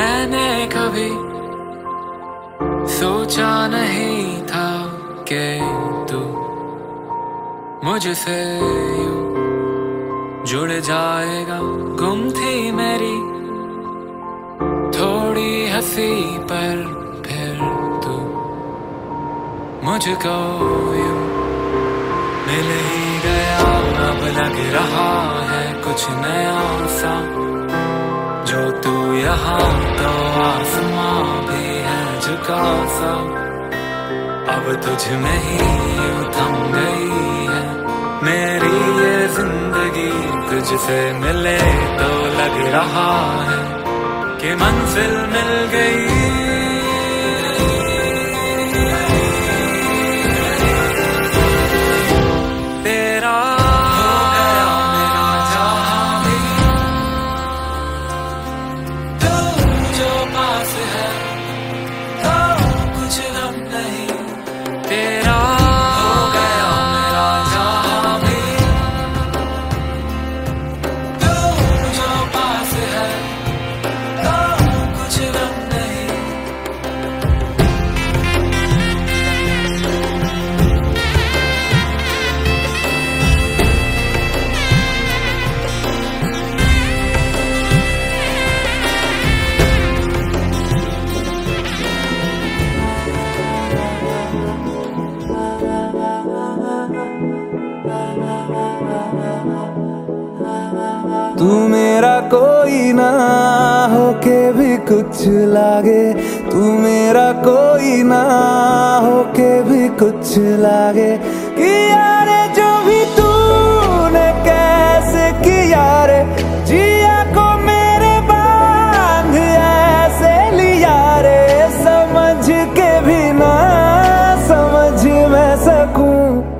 मैंने कभी सोचा नहीं था कि तू मुझसे जुड़ जाएगा। गुम थी मेरी थोड़ी हँसी पर फिर तू मुझको यूँ मिल ही गया। अब लग रहा है कुछ नया सा। यहाँ तो आसमां भी है झुका सा। अब तुझ में ही थम गई है। मेरी ये ज़िंदगी तुझसे मिले तो लग रहा है कि मंजिल मिल गई तू मेरा कोई ना हो के भी कुछ लागे। तू मेरा कोई ना हो के भी कुछ लागे। कि यारे जो भी तूने, कैसे किया रे? जिया को मेरे बाँध, ऐसे लिया रे। समझ के भी ना, समझ मैं सकूँ।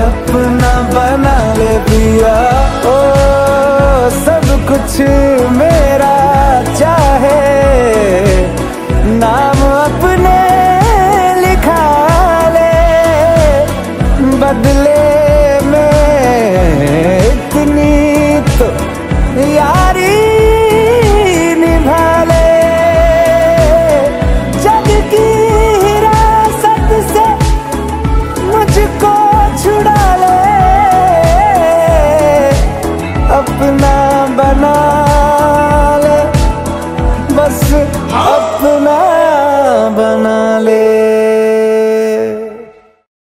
अपना बना ले दिया। ओ सब कुछ